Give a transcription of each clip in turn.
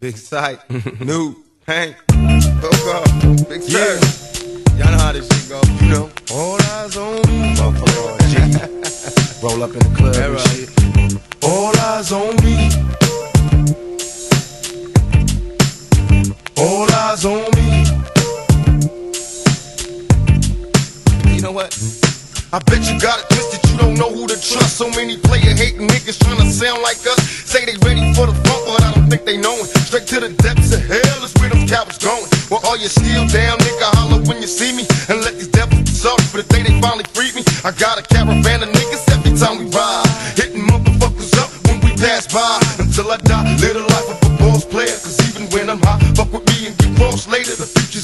Big Syke, new, Hank, up, big Yeah. Y'all know how this shit go, you know. All eyes on me. Motherfucker. Roll up in the club and right. shit. All eyes on me. All eyes on me. You know what? I bet you got it twisted, you don't know who to trust. So many player hating niggas trying to sound like us. Say they ready for the front, but I don't think they know it. Straight to the depths of hell is where them cowards going. Well, all you still down, nigga, holler when you see me. And let these devils be sorry for the day they finally freed me. I got a caravan of niggas every time we ride. Hitting motherfuckers up when we pass by. Until I die, live the life of a boss player. Cause even when I'm high,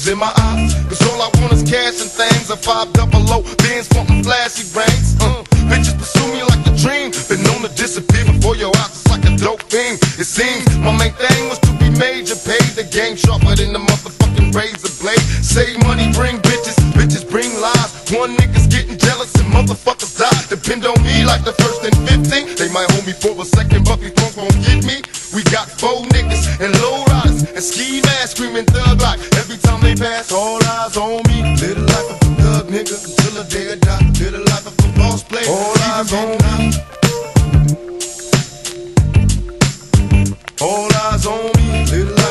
In my eyes. Cause all I want is cash and things. A five double low, Benz wanting flashy rings. Uh, bitches pursue me like a dream. Been known to disappear before your eyes. It's like a dope thing. It seems my main thing was to be major. Pay the game sharper than the motherfucking razor blade. Save money, bring bitches. Bitches bring lies. One nigga's getting jealous and motherfuckers die. Depend on me like the first and 15. They might hold me for a second, but these punks won't get me. We got four niggas and low and ski mask screaming thug like Every time they pass, all eyes on me. Little life of a thug nigga until the day I die. Little life of a boss player. All eyes on me. All eyes on me. Little